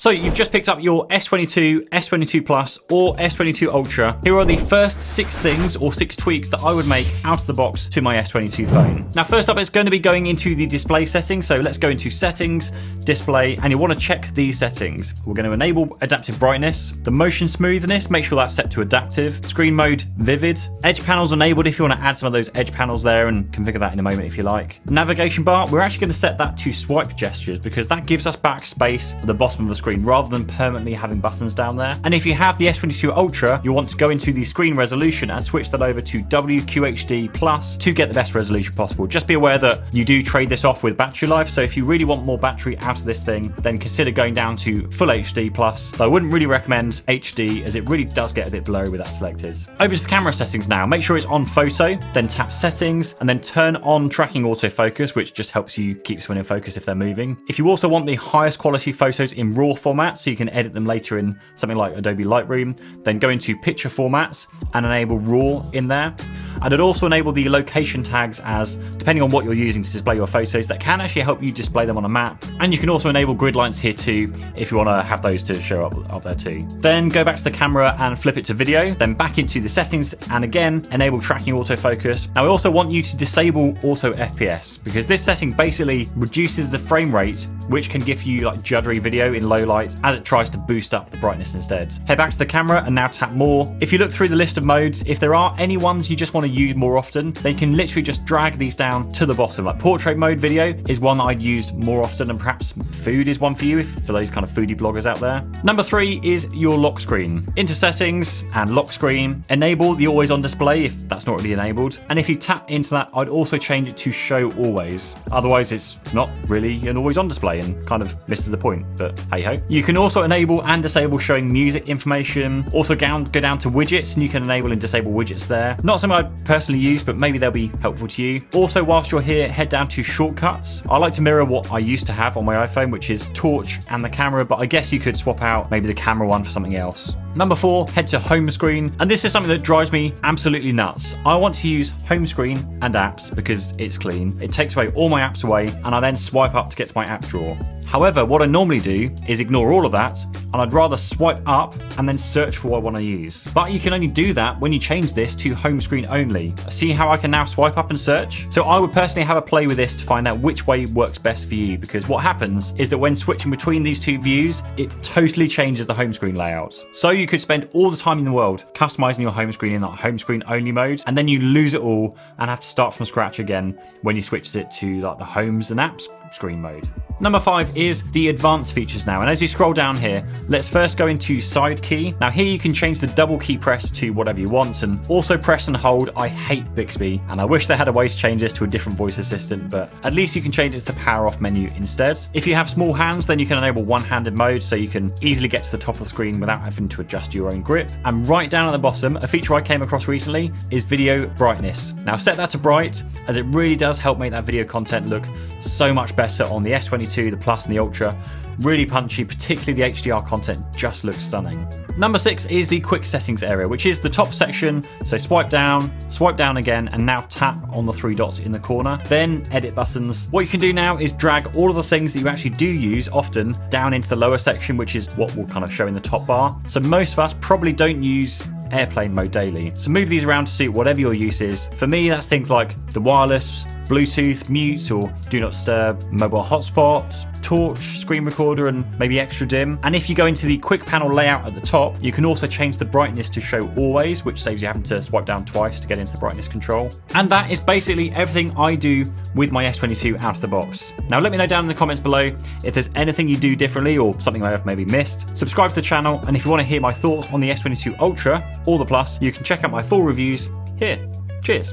So you've just picked up your S22, S22 Plus, or S22 Ultra. Here are the first six things or six tweaks that I would make out of the box to my S22 phone. Now, first up, it's going to be going into the display settings. So let's go into settings, display, and you want to check these settings. We're going to enable adaptive brightness, the motion smoothness, make sure that's set to adaptive, screen mode vivid, edge panels enabled if you want to add some of those edge panels there and configure that in a moment if you like. Navigation bar, we're actually going to set that to swipe gestures because that gives us back space at the bottom of the screen screen rather than permanently having buttons down there. And if you have the S22 Ultra, you'll want to go into the screen resolution and switch that over to WQHD Plus to get the best resolution possible. Just be aware that you do trade this off with battery life, so if you really want more battery out of this thing, then consider going down to Full HD Plus. Though I wouldn't really recommend HD as it really does get a bit blurry with that selected. Over to the camera settings now. Make sure it's on photo, then tap settings, and then turn on tracking autofocus, which just helps you keep someone in focus if they're moving. If you also want the highest quality photos in RAW format so you can edit them later in something like Adobe Lightroom. Then go into picture formats and enable RAW in there. And it also enable the location tags as, depending on what you're using to display your photos, that can actually help you display them on a map. And you can also enable grid lines here too, if you want to have those to show up, up there too. Then go back to the camera and flip it to video, then back into the settings and again, enable tracking autofocus. Now we also want you to disable auto FPS because this setting basically reduces the frame rate, which can give you like juddery video in low light as it tries to boost up the brightness instead. Head back to the camera and now tap more. If you look through the list of modes, if there are any ones you just want to use more often, then you can literally just drag these down to the bottom. Like portrait mode video is one that I'd use more often and perhaps food is one for you if for those kind of foodie bloggers out there. Number three is your lock screen. Into settings and lock screen, enable the always on display if that's not really enabled. And if you tap into that, I'd also change it to show always. Otherwise it's not really an always on display and kind of misses the point, but hey ho. You can also enable and disable showing music information. Also down, go down to widgets and you can enable and disable widgets there. Not something I'd personally use, but maybe they'll be helpful to you. Also, whilst you're here, head down to shortcuts. I like to mirror what I used to have on my iPhone, which is torch and the camera, but I guess you could swap out maybe the camera one for something else. Number four, head to home screen. And this is something that drives me absolutely nuts. I want to use home screen and apps because it's clean. It takes away all my apps away and I then swipe up to get to my app drawer. However, what I normally do is ignore all of that and I'd rather swipe up and then search for what I want to use. But you can only do that when you change this to home screen only. See how I can now swipe up and search? So I would personally have a play with this to find out which way works best for you because what happens is that when switching between these two views, it totally changes the home screen layout. So you could spend all the time in the world customizing your home screen in that home screen only mode, and then you lose it all and have to start from scratch again when you switch it to like the homes and apps screen mode. Number five is the advanced features now. And as you scroll down here, let's first go into side key. Now here you can change the double key press to whatever you want and also press and hold. I hate Bixby and I wish they had a way to change this to a different voice assistant, but at least you can change it to the power off menu instead. If you have small hands, then you can enable one-handed mode so you can easily get to the top of the screen without having to adjust your own grip. And right down at the bottom, a feature I came across recently is video brightness. Now set that to bright as it really does help make that video content look so much better on the S22, the Plus and the Ultra. Really punchy, particularly the HDR content just looks stunning. Number six is the quick settings area, which is the top section. So swipe down, swipe down again, and now tap on the three dots in the corner. Then edit buttons. What you can do now is drag all of the things that you actually do use often down into the lower section, which is what will kind of show in the top bar. So most of us probably don't use airplane mode daily. So move these around to suit whatever your use is. For me, that's things like the wireless, Bluetooth, mute, or do not disturb, mobile hotspot, torch, screen recorder, and maybe extra dim. And if you go into the quick panel layout at the top, you can also change the brightness to show always, which saves you having to swipe down twice to get into the brightness control. And that is basically everything I do with my S22 out of the box. Now let me know down in the comments below if there's anything you do differently or something I have maybe missed. Subscribe to the channel, and if you want to hear my thoughts on the S22 Ultra or the Plus, you can check out my full reviews here. Cheers.